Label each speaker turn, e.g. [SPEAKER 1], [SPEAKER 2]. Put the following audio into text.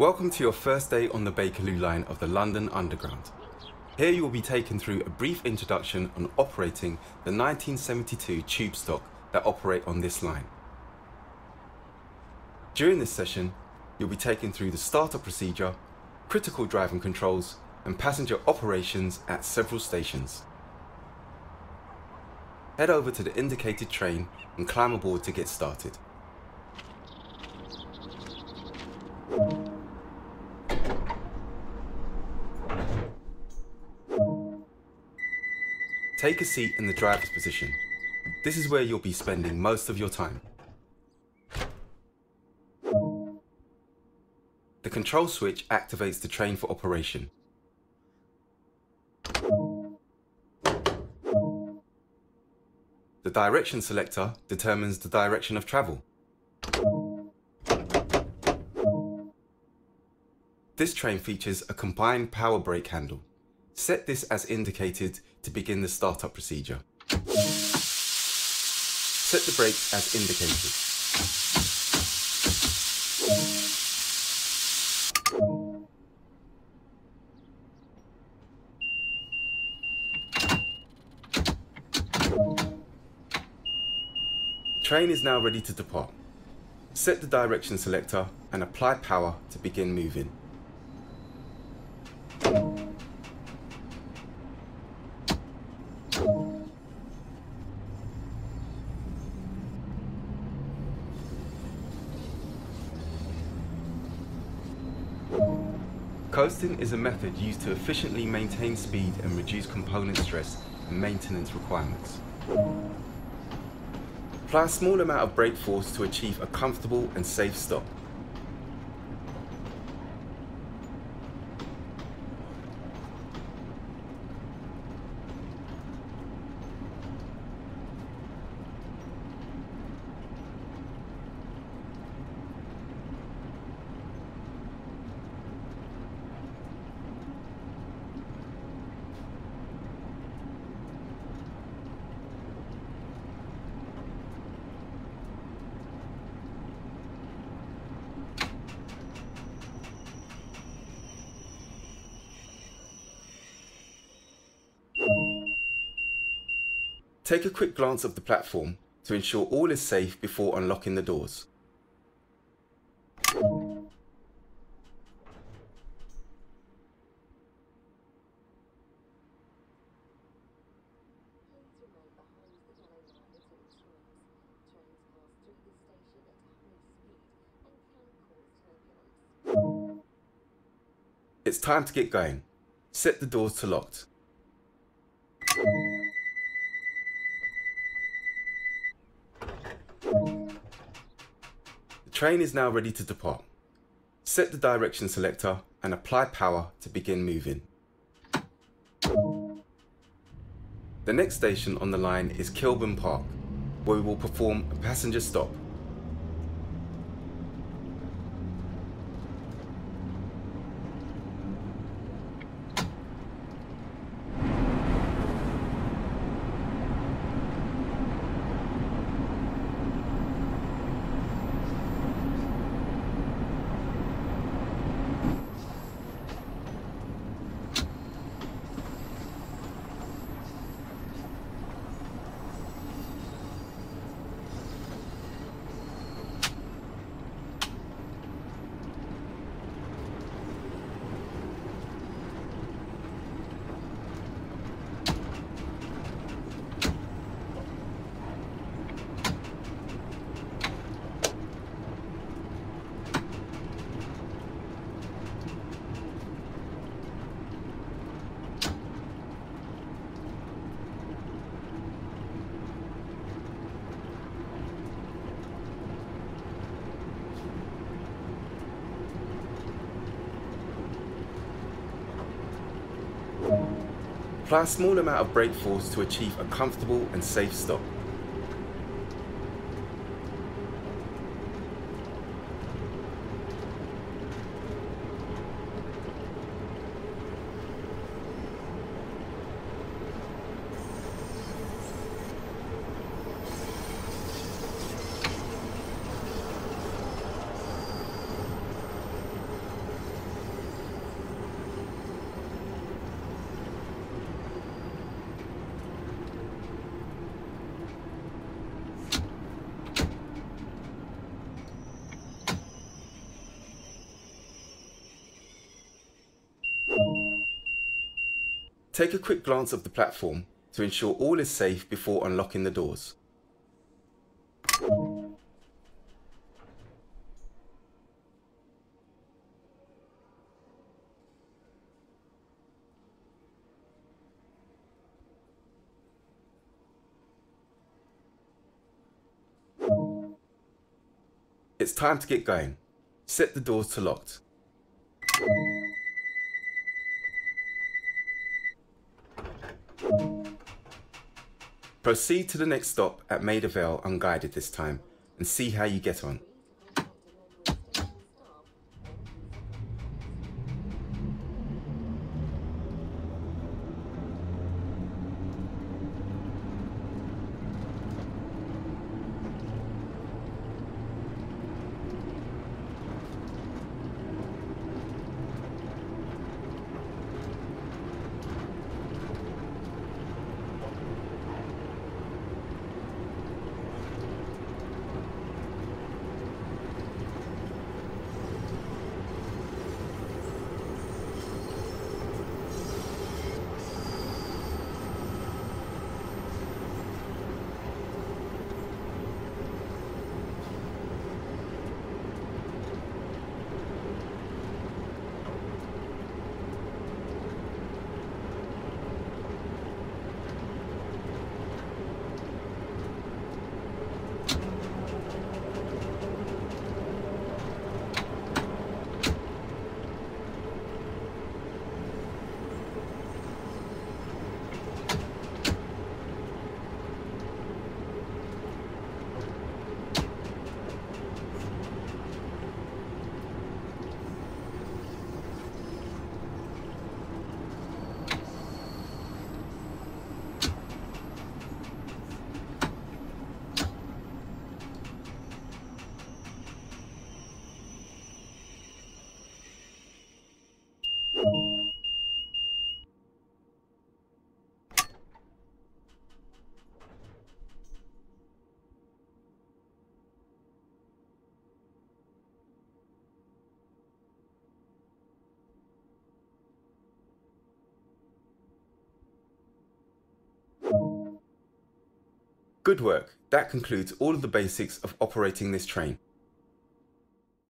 [SPEAKER 1] Welcome to your first day on the Bakerloo line of the London Underground. Here you will be taken through a brief introduction on operating the 1972 tube stock that operate on this line. During this session, you'll be taken through the startup procedure, critical driving controls, and passenger operations at several stations. Head over to the indicated train and climb aboard to get started. Take a seat in the driver's position. This is where you'll be spending most of your time. The control switch activates the train for operation. The direction selector determines the direction of travel. This train features a combined power brake handle. Set this as indicated to begin the startup procedure. Set the brakes as indicated. The train is now ready to depart. Set the direction selector and apply power to begin moving. Coasting is a method used to efficiently maintain speed and reduce component stress and maintenance requirements. Apply a small amount of brake force to achieve a comfortable and safe stop. Take a quick glance of the platform to ensure all is safe before unlocking the doors. It's time to get going. Set the doors to locked. Train is now ready to depart. Set the direction selector and apply power to begin moving. The next station on the line is Kilburn Park, where we will perform a passenger stop. Apply a small amount of brake force to achieve a comfortable and safe stop. Take a quick glance of the platform to ensure all is safe before unlocking the doors. It's time to get going. Set the doors to locked. Proceed to the next stop at Maida Vale unguided this time and see how you get on. Good work. That concludes all of the basics of operating this train.